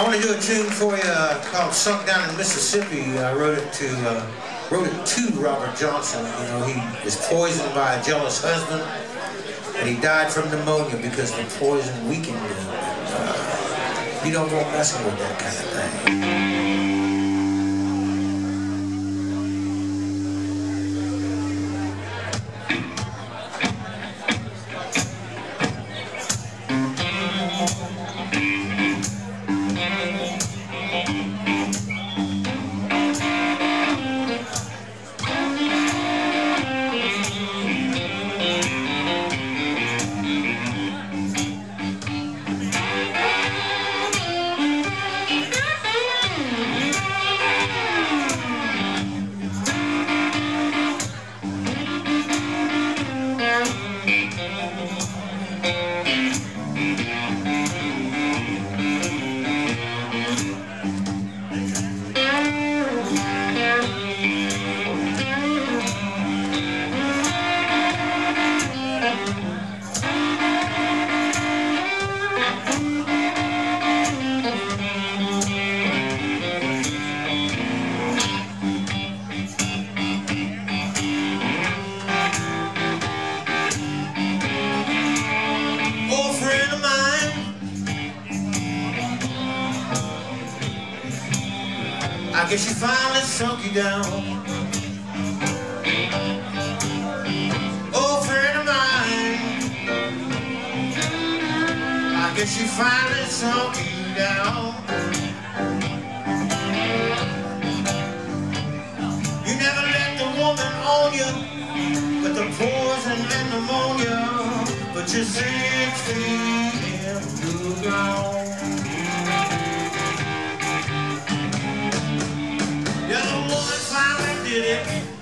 I want to do a tune for you uh, called "Sunk Down in Mississippi." I wrote it to uh, wrote it to Robert Johnson. You know, he was poisoned by a jealous husband, and he died from pneumonia because the poison weakened him. Uh, you don't go messing with that kind of thing. I guess she finally sunk you down. Oh, friend of mine. I guess she finally sunk you down. You never let the woman on you with the poison and pneumonia, but you're six feet in the ground. Did it.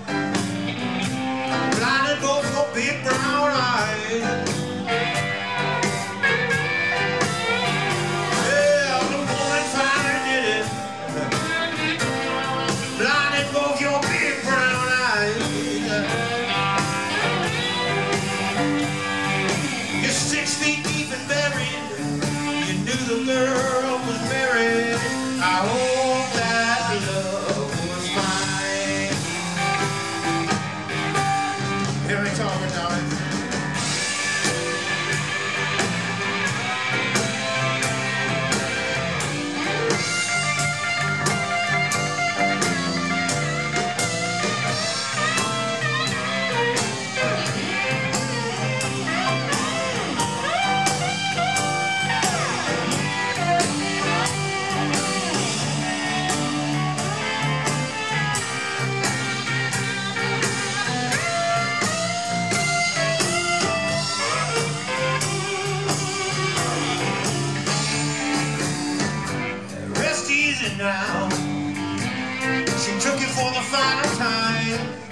Now. She took it for the final time.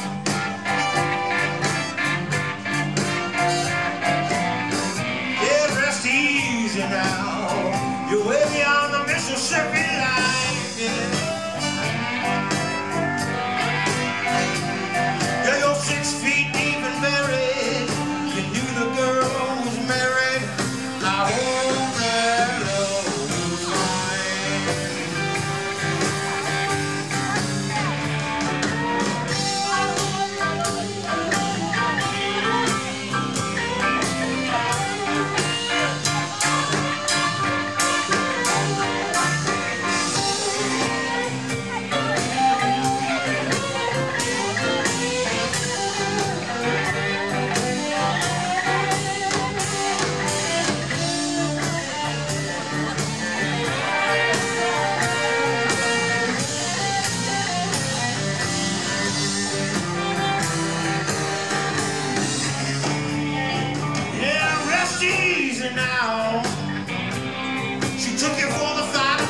took for the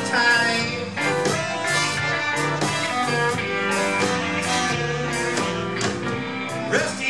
time. Rest